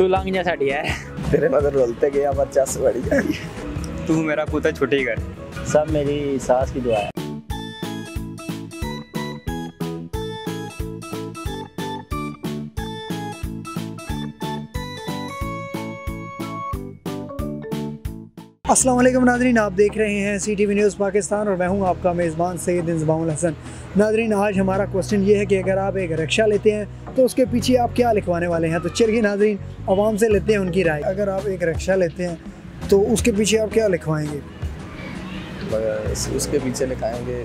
तू लांगण्यासाठी आहे तेरे मदर रोलते गया बच्चा से बड़ी तू मेरा पूछा छुट्टी कर। सब मेरी सास की दुआ है। अस्सलाम वालेकुम नादरीन, आप देख रहे हैं C T V news Pakistan और मैं हूँ आपका मेज़बान सैयद इंजमाउल हसन। नादरीन, आज हमारा क्वेश्चन ये है कि अगर आप एक रिक्शा लेते हैं तो उसके पीछे आप क्या लिखवाने वाले हैं? तो चलिए नादरीन, आवाम से लेते हैं उनकी राय। अगर आप एक रिक्शा लेते हैं तो उसके पीछे आप क्या लिखवाएँगे? उसके पीछे लिखाएँगे,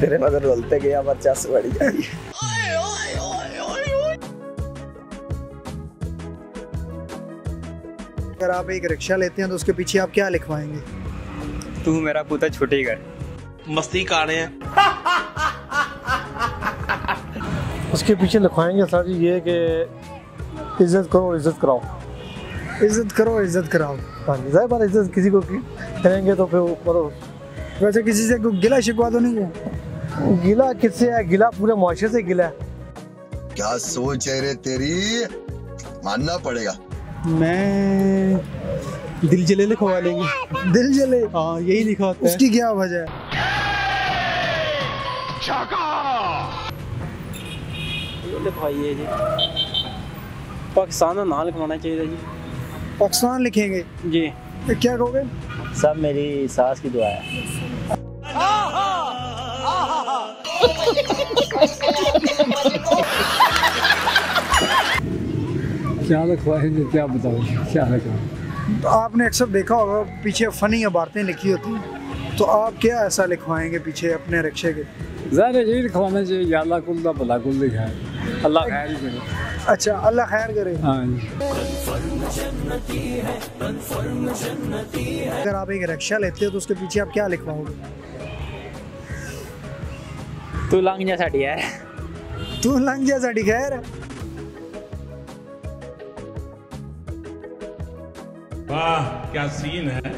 तेरे मगर रुलते गया पर चस वड़ी अगर आप एक रिक्शा लेते हैं तो उसके पीछे आप क्या लिखवाएँगे? तू मेरा पुत्र छुट्टी कर मस्ती कर रहे हैं। उसके पीछे लिखवाएँगे सर जी ये कि इज़्ज़त करो इज़्ज़त कराओ। इज़्ज़त करो इज़्ज़त कराओ। हाँ जी ज़ाहिर बात इज़्ज़त किसी को की- करेंगे तो फिर वो मतलब वैसे किसी से कोई गिला शिकवा तो नहीं है? गिला किससे है? गिला पूरे मुआशरे से गिला है। क्या सोच है रे तेरी? मानना पड़ेगा। मैं दिल जले लिखवा लेंगे। दिल जले? हाँ यही लिखा होता है। उसकी क्या वजह है? लिखवाइए जी। पाकिस्तान का नाम लिखवाना चाहिए जी। पाकिस्तान लिखेंगे? जी। तो क्या कहोगे? सब मेरी सास की दुआ है। क्या लिखवाएँगे क्या बताओ क्या लिखवाएँगे तो आपने अक्सर देखा होगा पीछे फनी इबारतें लिखी होती हैं। तो आप क्या ऐसा लिखवाएँगे पीछे अपने रिक्शे के? ज़ाहिर है यही लिखवाना चाहिए या अल्लाह कुल दा भला कुल लिखा है अल्लाह खैर करे। अच्छा अल्लाह खैर करे। हाँ जी। अगर आप एक रिक्शा लेते हो तो उसके पीछे आप क्या लिखवाओगे? तू लंघ जा साडी यार तू लंघ जा साडी खैर? वाह क्या सीन है?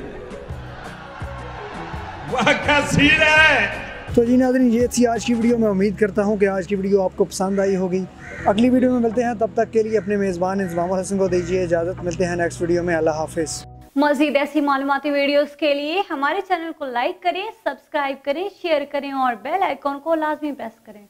वाह क्या सीन है? तो जी नादरीन ये थी आज की वीडियो मैं उम्मीद करता हूँ कि आज की वीडियो आपको पसंद आई होगी। अगली वीडियो में मिलते हैं। तब तक के लिए अपने मेज़बान इंजमाम हसन को दीजिए इजाज़त। मिलते हैं नेक्स्ट वीडियो में। अल्लाह हाफिज़। मजीद ऐसी मालूमती वीडियोस के लिए हमारे चैनल को लाइक करें सब्सक्राइब करें शेयर करें और बेल आइकॉन को लाजमी प्रेस करें।